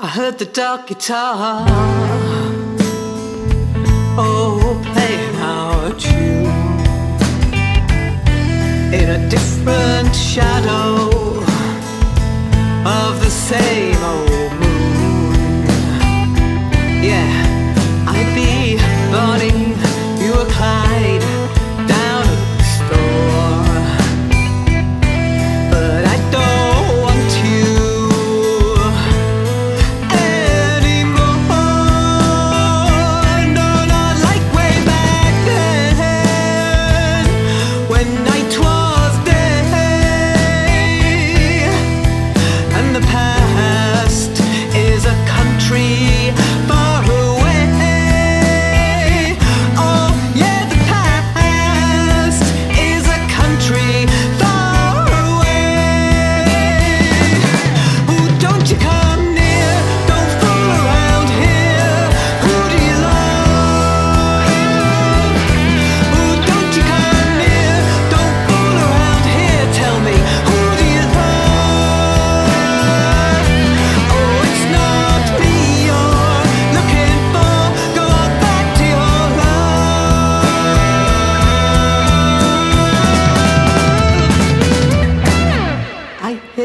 I heard the dark guitar, oh, playing our tune in a different shadow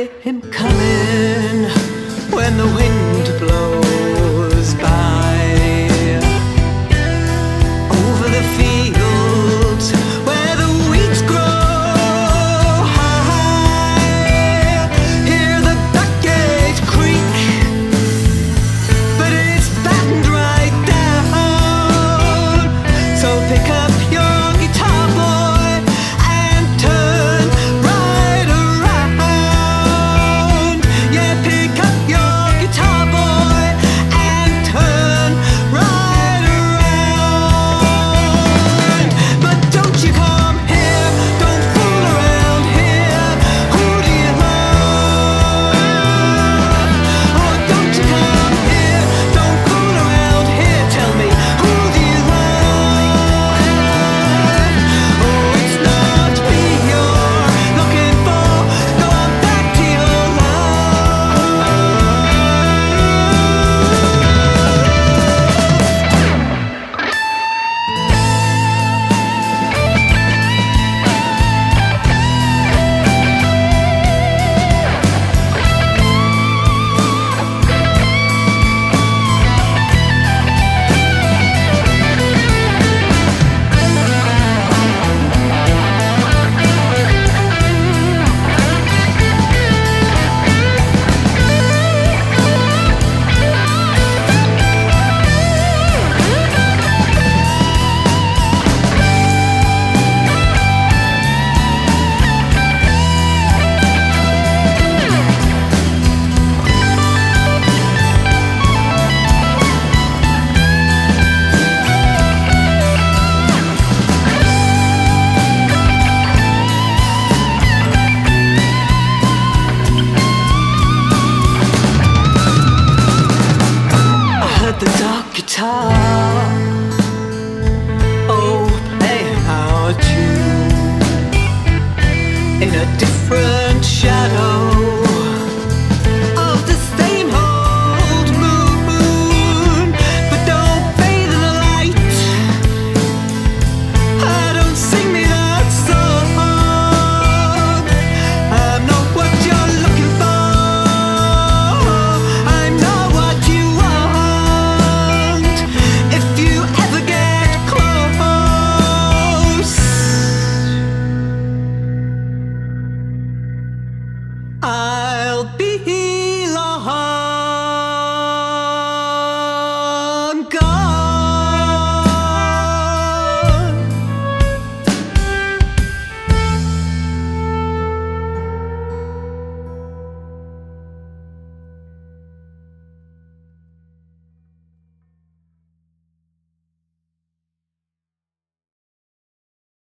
him coming. When the wind